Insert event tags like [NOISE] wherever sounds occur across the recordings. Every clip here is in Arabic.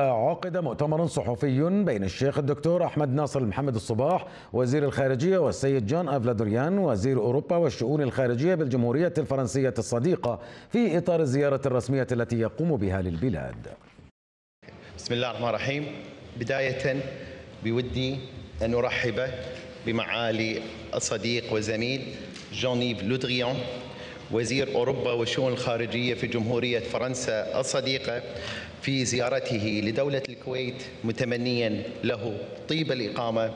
عقد مؤتمر صحفي بين الشيخ الدكتور أحمد ناصر محمد الصباح وزير الخارجية والسيد جان أفلادوريان وزير أوروبا والشؤون الخارجية بالجمهورية الفرنسية الصديقة في إطار الزيارة الرسمية التي يقوم بها للبلاد. بسم الله الرحمن الرحيم. بداية بودي أن أرحب بمعالي الصديق وزميل جونيف لودريان وزير أوروبا والشؤون الخارجية في جمهورية فرنسا الصديقة في زيارته لدولة الكويت متمنيا له طيب الإقامة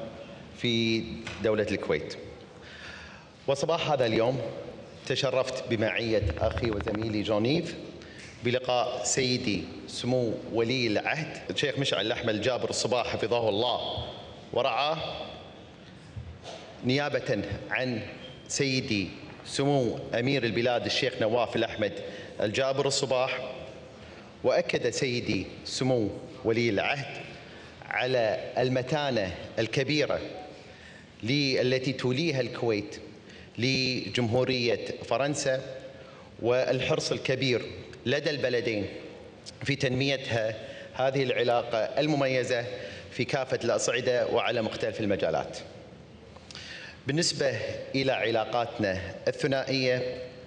في دولة الكويت. وصباح هذا اليوم تشرفت بمعية أخي وزميلي جونيف بلقاء سيدي سمو ولي العهد الشيخ مشعل الأحمد جابر الصباح حفظه الله. ورعاه نيابة عن سيدي سمو أمير البلاد الشيخ نواف الأحمد الجابر الصباح وأكد سيدي سمو ولي العهد على المتانة الكبيرة التي توليها الكويت لجمهورية فرنسا والحرص الكبير لدى البلدين في تنميتها هذه العلاقة المميزة في كافة الأصعدة وعلى مختلف المجالات. بالنسبة إلى علاقاتنا الثنائية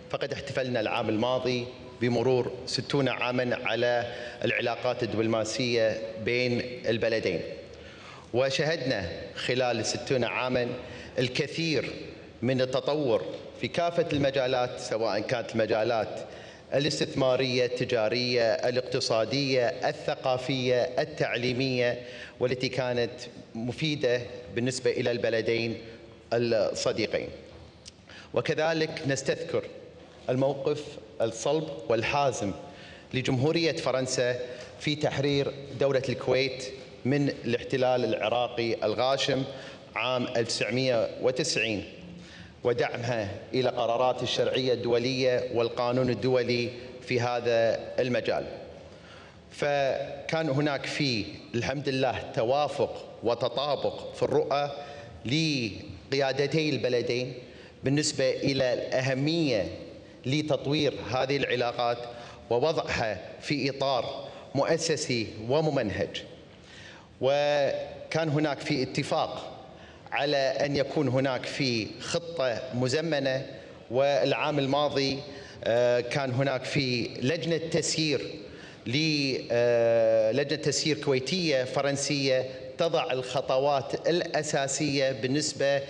فقد احتفلنا العام الماضي بمرور ستون عاما على العلاقات الدبلوماسية بين البلدين. وشهدنا خلال الستون عاما الكثير من التطور في كافة المجالات سواء كانت المجالات الاستثمارية التجارية الاقتصادية الثقافية التعليمية والتي كانت مفيدة بالنسبة إلى البلدين الصديقين. وكذلك نستذكر الموقف الصلب والحازم لجمهورية فرنسا في تحرير دولة الكويت من الاحتلال العراقي الغاشم عام 1990 ودعمها إلى قرارات الشرعية الدولية والقانون الدولي في هذا المجال. فكان هناك في الحمد لله توافق وتطابق في الرؤى لقيادتي البلدين بالنسبة إلى الأهمية لتطوير هذه العلاقات ووضعها في إطار مؤسسي وممنهج. وكان هناك في اتفاق على أن يكون هناك في خطة مزمنة والعام الماضي كان هناك في لجنة تسيير لجنة تسيير كويتية فرنسية تضع الخطوات الأساسية بالنسبة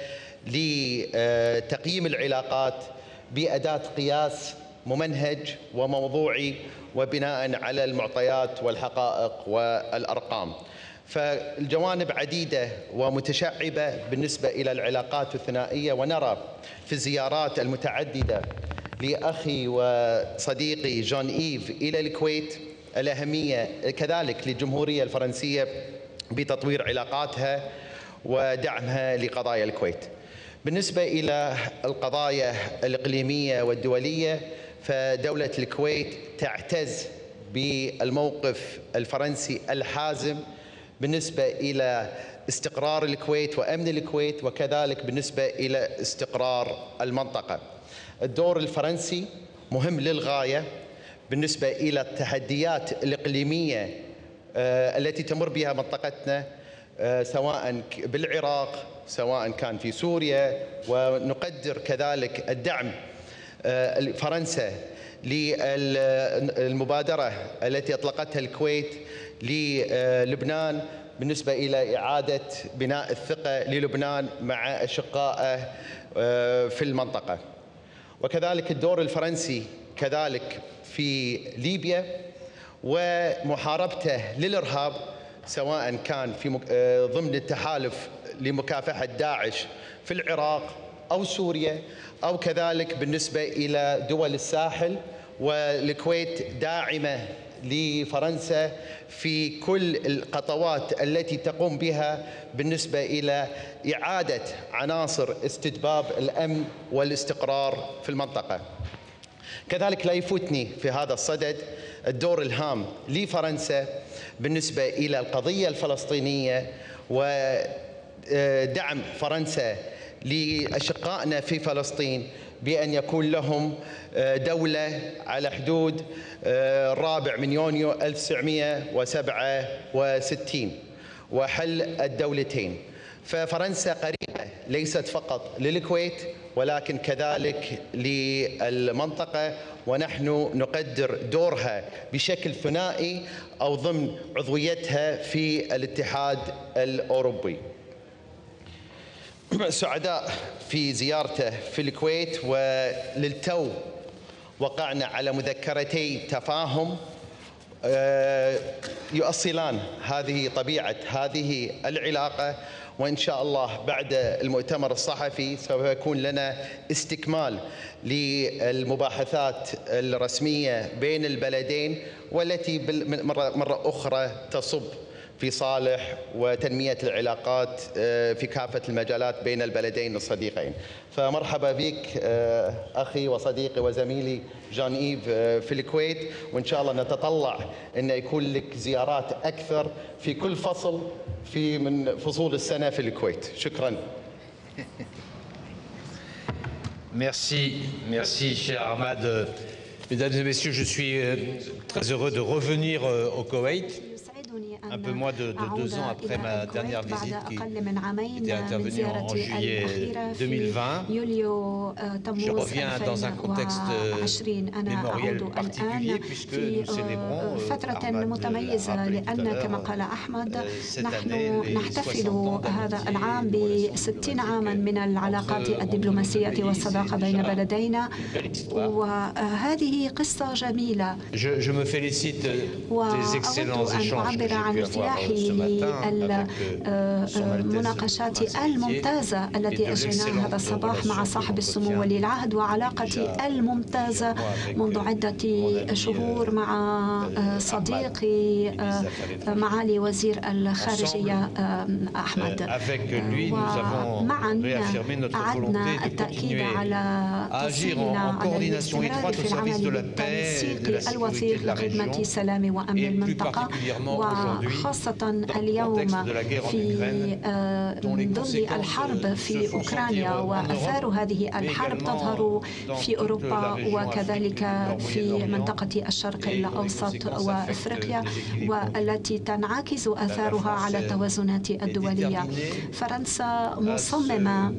لتقييم العلاقات بأداة قياس ممنهج وموضوعي وبناء على المعطيات والحقائق والأرقام. فالجوانب عديدة ومتشعبة بالنسبة إلى العلاقات الثنائية. ونرى في الزيارات المتعددة لأخي وصديقي جون إيف إلى الكويت الأهمية كذلك للجمهورية الفرنسية بتطوير علاقاتها ودعمها لقضايا الكويت. بالنسبة إلى القضايا الإقليمية والدولية فدولة الكويت تعتز بالموقف الفرنسي الحازم بالنسبة إلى استقرار الكويت وأمن الكويت وكذلك بالنسبة إلى استقرار المنطقة. الدور الفرنسي مهم للغاية بالنسبة إلى التحديات الإقليمية التي تمر بها منطقتنا سواء بالعراق سواء كان في سوريا ونقدر كذلك الدعم فرنسا للمبادرة التي أطلقتها الكويت للبنان بالنسبة إلى إعادة بناء الثقة للبنان مع أشقائه في المنطقة. وكذلك الدور الفرنسي كذلك في ليبيا. ومحاربته للإرهاب سواء كان في ضمن التحالف لمكافحة داعش في العراق أو سوريا أو كذلك بالنسبة إلى دول الساحل والكويت داعمة لفرنسا في كل الخطوات التي تقوم بها بالنسبة إلى إعادة عناصر استتباب الأمن والاستقرار في المنطقة. كذلك لا يفوتني في هذا الصدد الدور الهام لفرنسا بالنسبة إلى القضية الفلسطينية ودعم فرنسا لأشقائنا في فلسطين بأن يكون لهم آه، دولة على حدود آه، الرابع من يونيو 1967 وحل الدولتين. ففرنسا قريبة ليست فقط للكويت ولكن كذلك للمنطقة ونحن نقدر دورها بشكل ثنائي أو ضمن عضويتها في الاتحاد الأوروبي. سعداء في زيارته في الكويت وللتو وقعنا على مذكرتي تفاهم. آه، يؤصلان هذه طبيعة هذه العلاقة. وإن شاء الله بعد المؤتمر الصحفي سوف يكون لنا استكمال للمباحثات الرسمية بين البلدين والتي مرة أخرى تصب. في صالح وتنمية العلاقات آه، في كافة المجالات بين البلدين الصديقين. فمرحبا بك آه، أخي وصديقي وزميلي جان إيف آه، في الكويت. وإن شاء الله نتطلع أن يكون لك زيارات أكثر في كل فصل في من فصول السنة في الكويت. شكرا. [LAUGHS] Merci, merci cher Ahmad. Mesdames et messieurs, je suis euh, très heureux de revenir euh, au Koweït. Un peu moins de, de deux ans après ma dernière visite qui était intervenue en juillet 2020. Je reviens dans un contexte mémoriel particulier puisque nous célébrons فترة متميزة لأن كما قال أحمد نحن نحتفل هذا العام بستين عاما من العلاقات الدبلوماسية والصداقة بين بلدينا وهذه قصة جميلة وأود أن أعبر عن ارتياحي للمناقشات الممتازة التي أجريناها هذا الصباح مع صاحب السمو ولي العهد وعلاقتي الممتازة منذ عدة شهور مع صديقي معالي وزير الخارجية أحمد. ومعا أعدنا التأكيد على تصميمنا على الاستمرار في العمل بالتنسيق الوثيق لخدمة سلام وأمن المنطقة. خاصة اليوم في ظل الحرب في أوكرانيا وأثار هذه الحرب تظهر في أوروبا وكذلك في منطقة الشرق الأوسط وأفريقيا والتي تنعكس أثارها على التوازنات الدولية. فرنسا مصممة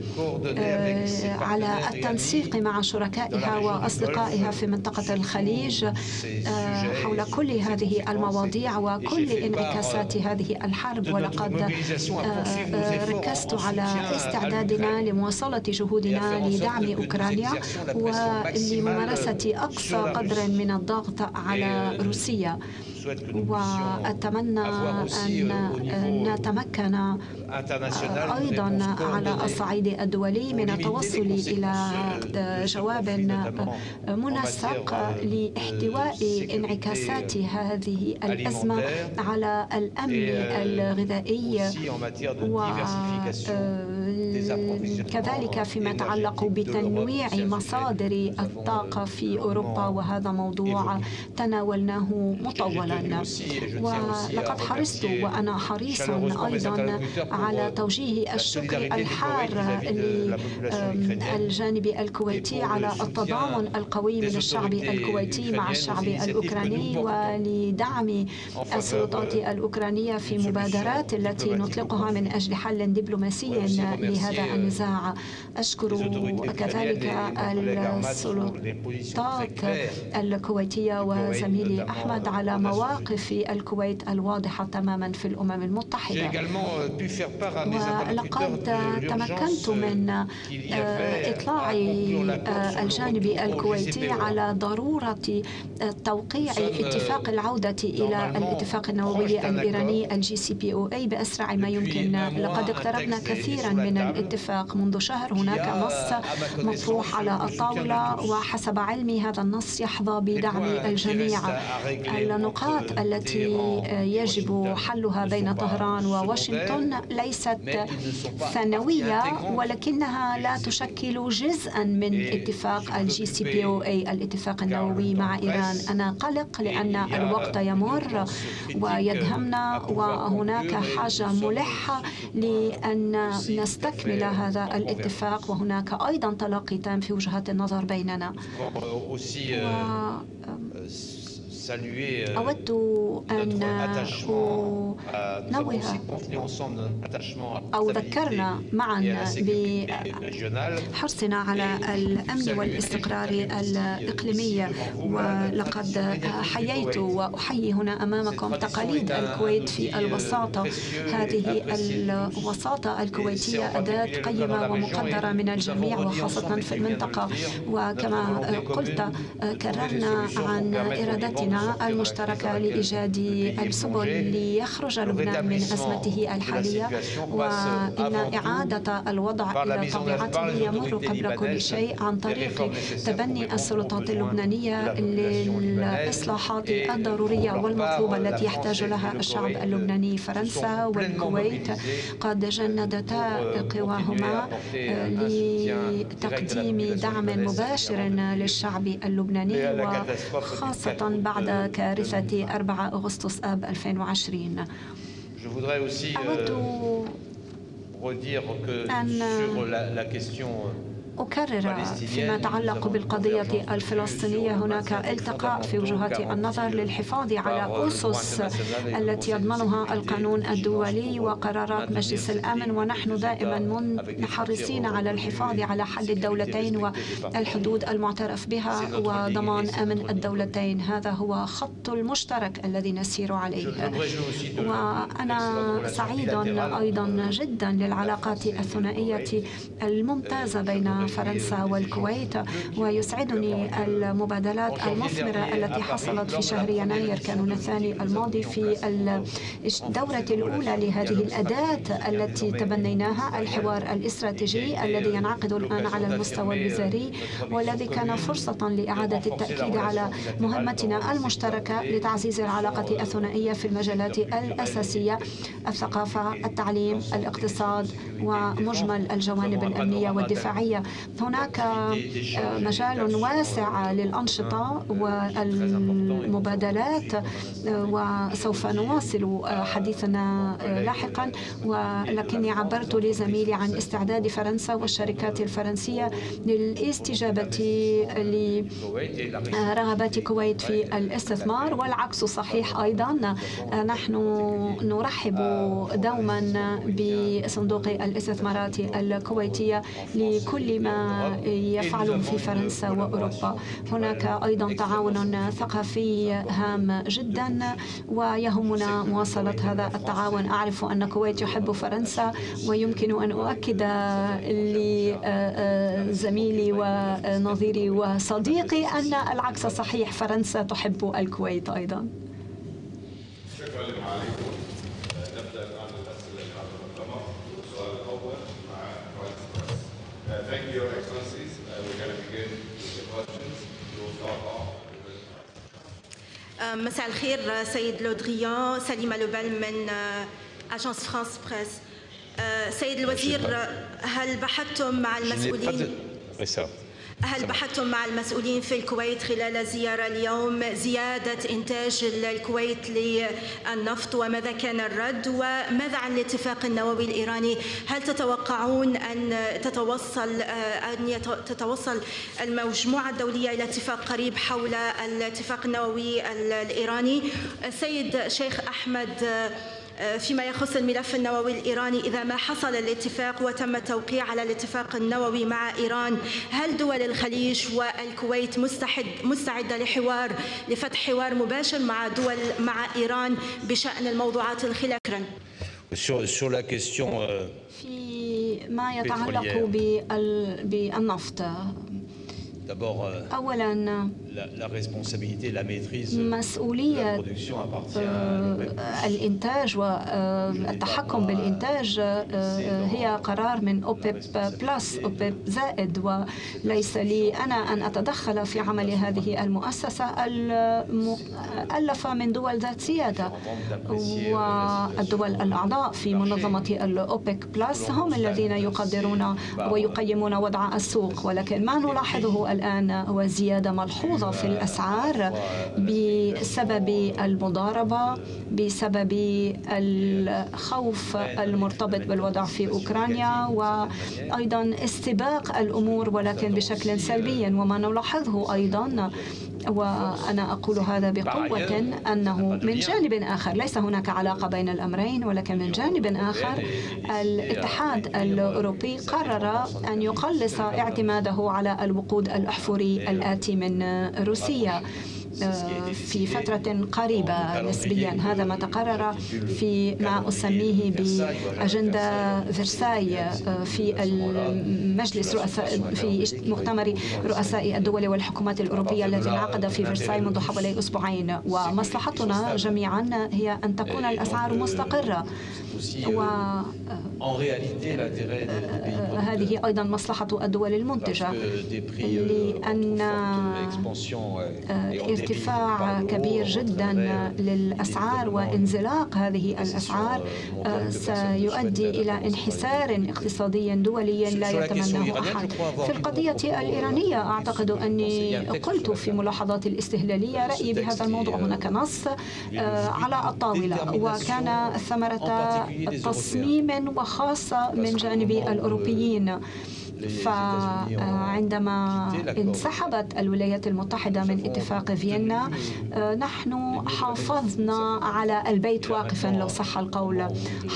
آه، على التنسيق مع شركائها وأصدقائها في منطقة الخليج آه، حول كل هذه المواضيع وكل انعكاسات هذه الحرب ولقد آه، ركزت على استعدادنا لمواصلة جهودنا لدعم أوكرانيا ولممارسة أقصى قدر من الضغط على روسيا. وأتمنى أن نتمكن أيضا على الصعيد الدولي من التوصل إلى جواب منسق لاحتواء انعكاسات هذه الأزمة على الأمن الغذائي وكذلك فيما يتعلق بتنويع مصادر الطاقة في أوروبا وهذا موضوع تناولناه مطولا. ولقد حرصت وأنا حريص أيضا على توجيه الشكر الحار للجانب الكويتي على التضامن القوي من الشعب الكويتي مع الشعب الأوكراني ولدعم السلطات الأوكرانية في مبادرات التي نطلقها من أجل حل دبلوماسي لهذا النزاع أشكر كذلك السلطات الكويتية وزميلي أحمد على مواقف الكويت الواضحة تماما في الأمم المتحدة. ولقد تمكنت من آه، إطلاع الجانب الكويتي على ضرورة توقيع اتفاق العودة إلى الاتفاق النووي الإيراني ال JCPOA بأسرع ما يمكن. لقد اقتربنا كثيرا من الاتفاق منذ شهر. هناك نص مطروح على الطاولة وحسب علمي هذا النص يحظى بدعم الجميع. النقاط التي يجب حلها بين طهران وواشنطن ليست ثانوية ولكنها لا تشكل جزءا من اتفاق ال JCPOA الاتفاق النووي مع إيران. أنا قلق لأن الوقت يمر ويدهمنا وهناك حاجة ملحة لأن نستكمل هذا الاتفاق. وهناك أيضا تلاقي تام في وجهات النظر بيننا. و... أود أن أنوه أو ذكرنا معا بحرصنا على الأمن والاستقرار الإقليمي ولقد حييت وأحيي هنا أمامكم تقاليد الكويت في الوساطة هذه الوساطة الكويتية أداة قيمة ومقدرة من الجميع وخاصة في المنطقة وكما قلت كررنا عن إرادتنا المشتركة لإيجاد السبل ليخرج لبنان من أزمته الحالية وإن إعادة الوضع إلى طبيعته يمر قبل كل شيء عن طريق تبني السلطات اللبنانية للإصلاحات الضرورية والمطلوبة التي يحتاج لها الشعب اللبناني. فرنسا والكويت قد جندتا قواهما لتقديم دعم مباشر للشعب اللبناني وخاصة بعد كارثة 4 أغسطس آب 2020 أود أن أكرر فيما يتعلق بالقضية الفلسطينية هناك التقاء في وجهات النظر للحفاظ على أسس التي يضمنها القانون الدولي وقرارات مجلس الأمن ونحن دائما منحرصين على الحفاظ على حل الدولتين والحدود المعترف بها وضمان أمن الدولتين. هذا هو خط المشترك الذي نسير عليه. وأنا سعيد أيضا جدا للعلاقات الثنائية الممتازة بين فرنسا والكويت ويسعدني المبادلات المثمرة التي حصلت في شهر يناير كانون الثاني الماضي في الدورة الأولى لهذه الأداة التي تبنيناها الحوار الاستراتيجي الذي ينعقد الآن على المستوى الوزاري والذي كان فرصة لإعادة التأكيد على مهمتنا المشتركة لتعزيز العلاقة الثنائية في المجالات الأساسية الثقافة التعليم الاقتصاد ومجمل الجوانب الأمنية والدفاعية. هناك مجال واسع للأنشطة والمبادلات وسوف نواصل حديثنا لاحقا. ولكني عبرت لزميلي عن استعداد فرنسا والشركات الفرنسية للاستجابة لرغبات الكويت في الاستثمار والعكس صحيح أيضا. نحن نرحب دوما بصندوق الاستثمارات الكويتية لكل ما يفعله في فرنسا وأوروبا. هناك أيضا تعاون ثقافي هام جدا ويهمنا مواصلة هذا التعاون. أعرف أن الكويت يحب فرنسا ويمكن أن أؤكد لزميلي ونظيري وصديقي أن العكس صحيح. فرنسا تحب الكويت أيضا. مساء الخير سيد لودغيان سليمة لوبل من Agence France Presse سيد الوزير هل بحثتم مع المسؤولين هل بحثتم مع المسؤولين في الكويت خلال الزيارة اليوم زيادة إنتاج الكويت للنفط وماذا كان الرد وماذا عن الاتفاق النووي الإيراني؟ هل تتوقعون أن تتوصل أن تتوصل المجموعة الدولية إلى اتفاق قريب حول الاتفاق النووي الإيراني؟ السيد شيخ أحمد فيما يخص الملف النووي الإيراني إذا ما حصل الاتفاق وتم التوقيع على الاتفاق النووي مع إيران هل دول الخليج والكويت مستعد مستعدة لحوار لفتح حوار مباشر مع دول مع إيران بشأن الموضوعات الخلافية euh, فيما يتعلق بالنفط. D'abord أولا مسؤولية الإنتاج والتحكم بالإنتاج هي قرار من OPEP plus OPEP زائد وليس لي أنا أن أتدخل في عمل هذه المؤسسة المؤلفة من دول ذات سيادة والدول الأعضاء في منظمة الأوبك plus هم الذين يقدرون ويقيمون وضع السوق ولكن ما نلاحظه الآن هو زيادة ملحوظة في الأسعار بسبب المضاربة بسبب الخوف المرتبط بالوضع في أوكرانيا وأيضا استباق الأمور ولكن بشكل سلبي. وما نلاحظه أيضا وأنا أقول هذا بقوة أنه من جانب آخر ليس هناك علاقة بين الأمرين ولكن من جانب آخر الاتحاد الأوروبي قرر أن يقلص اعتماده على الوقود الأحفوري الآتي من روسيا. في فترة قريبة نسبيا. هذا ما تقرر في ما أسميه بأجندة فرساي في المجلس رؤساء في مؤتمر رؤساء الدول والحكومات الأوروبية الذي انعقد في فرساي منذ حوالي أسبوعين. ومصلحتنا جميعا هي أن تكون الأسعار مستقرة. و هذه أيضا مصلحة الدول المنتجة. لأن ارتفاع كبير جدا للأسعار وانزلاق هذه الأسعار سيؤدي إلى انحسار اقتصادي دولي لا يتمناه أحد. في القضية الإيرانية أعتقد أني قلت في ملاحظات الاستهلالية رأيي بهذا الموضوع هناك نص على الطاولة. وكان ثمرة تصميم وخاصة من جانب الأوروبيين. فعندما انسحبت الولايات المتحدة من اتفاق فيينا نحن حافظنا على البيت واقفا لو صح القول.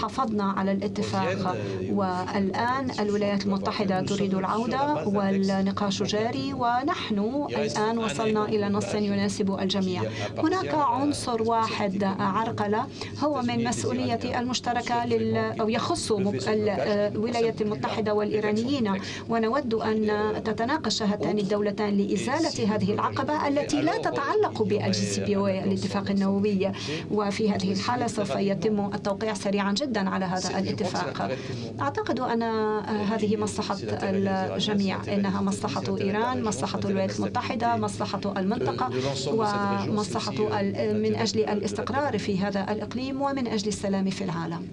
حافظنا على الاتفاق. والآن الولايات المتحدة تريد العودة والنقاش جاري ونحن الآن وصلنا إلى نص يناسب الجميع. هناك عنصر واحد عرقلة هو من مسؤولية المشتركة لل أو يخص الولايات المتحدة والإيرانيين. ونود أن تتناقش هاتان الدولتان لإزالة هذه العقبة التي لا تتعلق سي بي الاتفاق النووي. وفي هذه الحالة سوف يتم التوقيع سريعا جدا على هذا الاتفاق. أعتقد أن هذه مصلحة الجميع إنها مصلحة إيران مصلحة الولايات المتحدة مصلحة المنطقة ومصلحة من أجل الاستقرار في هذا الإقليم ومن أجل السلام في العالم.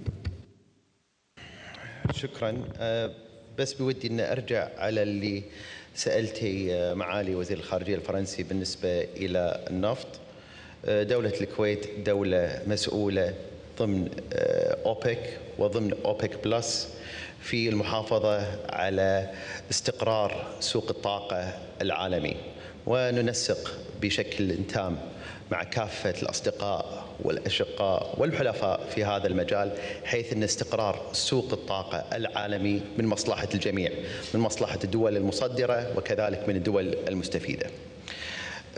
شكرا. بس بودي ان أرجع على اللي سألتي آه، معالي وزير الخارجية الفرنسي بالنسبة إلى النفط. آه، دولة الكويت دولة مسؤولة ضمن آه، أوبك وضمن أوبك بلس في المحافظة على استقرار سوق الطاقة العالمي. وننسق بشكل تام مع كافة الأصدقاء والأشقاء والحلفاء في هذا المجال حيث أن استقرار سوق الطاقة العالمي من مصلحة الجميع من مصلحة الدول المصدرة وكذلك من الدول المستفيدة.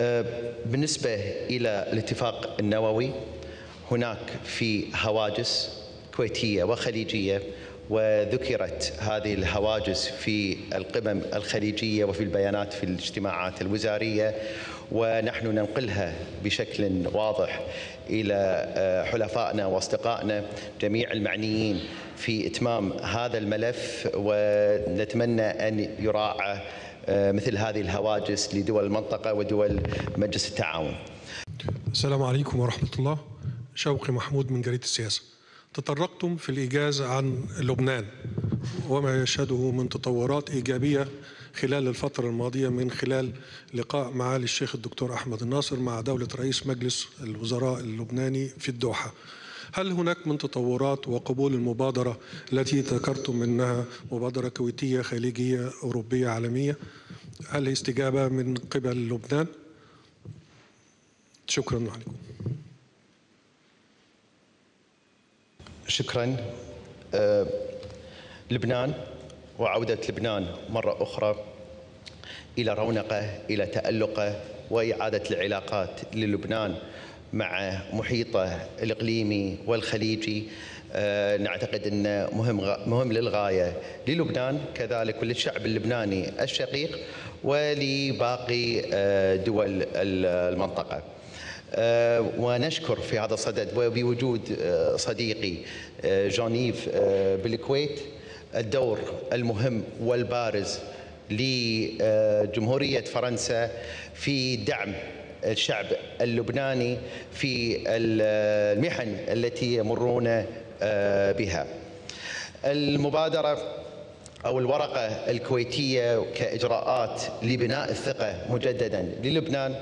أه، بالنسبة إلى الاتفاق النووي هناك في هواجس كويتية وخليجية وذكرت هذه الهواجس في القمم الخليجية وفي البيانات في الاجتماعات الوزارية ونحن ننقلها بشكل واضح إلى آه، حلفائنا وأصدقائنا جميع المعنيين في إتمام هذا الملف ونتمنى أن يراعى آه، مثل هذه الهواجس لدول المنطقة ودول مجلس التعاون. السلام عليكم ورحمة الله. شوقي محمود من جريده السياسة. تطرقتم في الإيجاز عن لبنان وما يشهده من تطورات إيجابية خلال الفترة الماضية من خلال لقاء معالي الشيخ الدكتور أحمد الناصر مع دولة رئيس مجلس الوزراء اللبناني في الدوحة. هل هناك من تطورات وقبول المبادرة التي ذكرتم منها مبادرة كويتية خليجية أوروبية عالمية؟ هل استجابة من قبل لبنان؟ شكرا عليكم. شكرا أه لبنان وعودة لبنان مرة أخرى إلى رونقه إلى تألقه وإعادة العلاقات للبنان مع محيطه الإقليمي والخليجي. أه نعتقد أنه مهم, مهم للغاية للبنان كذلك وللشعب اللبناني الشقيق ولباقي دول المنطقة. ونشكر في هذا الصدد وبوجود صديقي جونيف بالكويت الدور المهم والبارز لجمهورية فرنسا في دعم الشعب اللبناني في المحن التي يمرون آه، بها. المبادرة أو الورقة الكويتية كإجراءات لبناء الثقة مجددا للبنان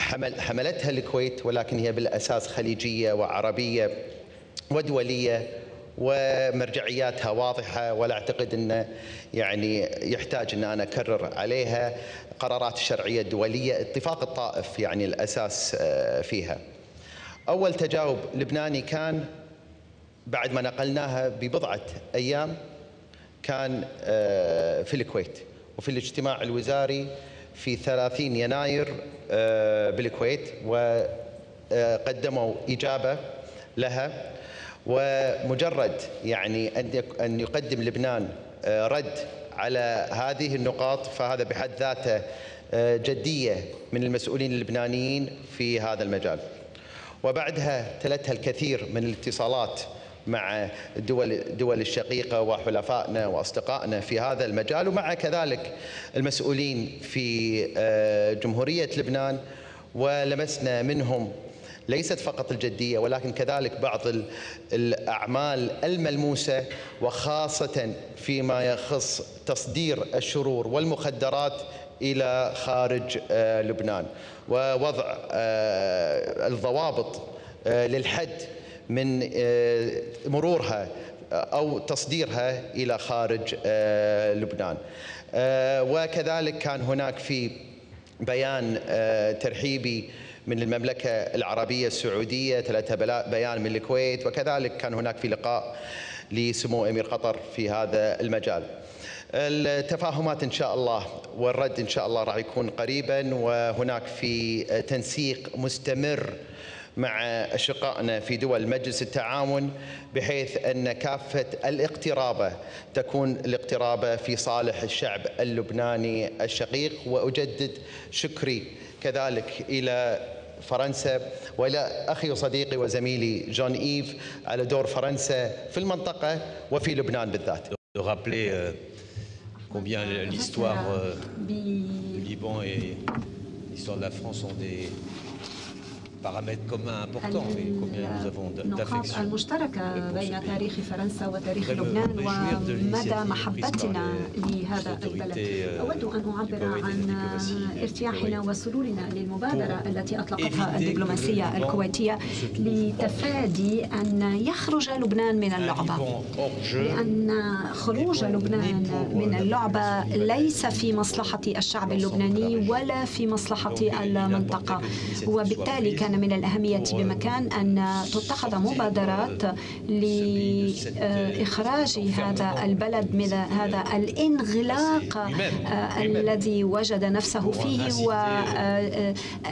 حمل حملتها الكويت ولكن هي بالأساس خليجية وعربية ودولية ومرجعياتها واضحة ولا أعتقد أنه يعني يحتاج أن أنا أكرر عليها قرارات الشرعية الدولية اتفاق الطائف يعني الأساس آه، فيها. أول تجاوب لبناني كان بعد ما نقلناها ببضعة أيام كان آه، في الكويت وفي الاجتماع الوزاري في 30 يناير آه، بالكويت وقدموا إجابة لها. ومجرد يعني أن يقدم لبنان رد على هذه النقاط فهذا بحد ذاته آه، جدية من المسؤولين اللبنانيين في هذا المجال. وبعدها تلتها الكثير من الاتصالات مع الدول الدول الشقيقة وحلفائنا وأصدقائنا في هذا المجال ومع كذلك المسؤولين في آه، جمهورية لبنان ولمسنا منهم ليست فقط الجدية ولكن كذلك بعض الأعمال الملموسة وخاصة فيما يخص تصدير الشرور والمخدرات إلى خارج آه، لبنان ووضع آه، الضوابط للحد من مرورها أو تصديرها إلى خارج لبنان. وكذلك كان هناك في بيان ترحيبي من المملكة العربية السعودية ثلاثة بيان من الكويت وكذلك كان هناك في لقاء لسمو أمير قطر في هذا المجال. التفاهمات إن شاء الله والرد إن شاء الله راح يكون قريبا وهناك في تنسيق مستمر مع أشقائنا في دول مجلس التعاون بحيث أن كافة الاقترابة تكون الاقترابة في صالح الشعب اللبناني الشقيق وأجدد شكري كذلك إلى فرنسا وإلى أخي وصديقي وزميلي جون إيف على دور فرنسا في المنطقة وفي لبنان بالذات. De rappeler euh, combien l'histoire euh, du Liban et l'histoire de la France ont des paramètres communs importants et combien nous avons النقاط المشتركة بين تاريخ فرنسا وتاريخ لبنان ومدى محبتنا لهذا البلد أود أن أعبر عن ارتياحنا وسرورنا للمبادرة التي أطلقتها الدبلوماسية الكويتية لتفادي أن يخرج لبنان من اللعبة لأن خروج لبنان من اللعبة ليس في مصلحة الشعب اللبناني ولا في مصلحة المنطقة وبالتالي كان كان من الأهمية بمكان أن تتخذ مبادرات لإخراج هذا البلد من هذا الانغلاق الذي وجد نفسه فيه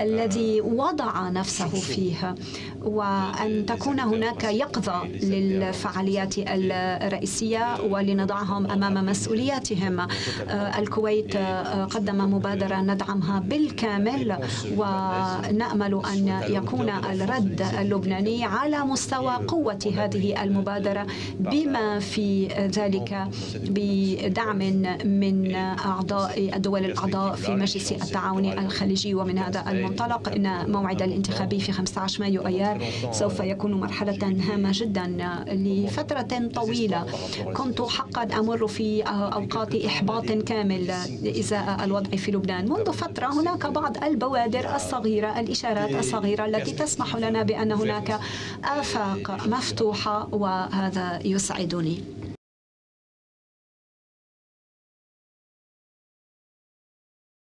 والذي وضع نفسه فيه. وأن تكون هناك يقظة للفعاليات الرئيسية ولنضعهم أمام مسؤولياتهم. الكويت قدم مبادرة ندعمها بالكامل ونأمل أن يكون الرد اللبناني على مستوى قوة هذه المبادرة بما في ذلك بدعم من أعضاء الدول الأعضاء في مجلس التعاون الخليجي ومن هذا المنطلق إن موعد الانتخابي في 15 مايو أيار سوف يكون مرحلة هامة جدا لفترة طويلة. كنت حقا أمر في أوقات إحباط كامل إزاء الوضع في لبنان. منذ فترة هناك بعض البوادر الصغيرة الإشارات الصغيرة الكبيرة التي تسمح لنا بأن هناك آفاق مفتوحة وهذا يسعدني.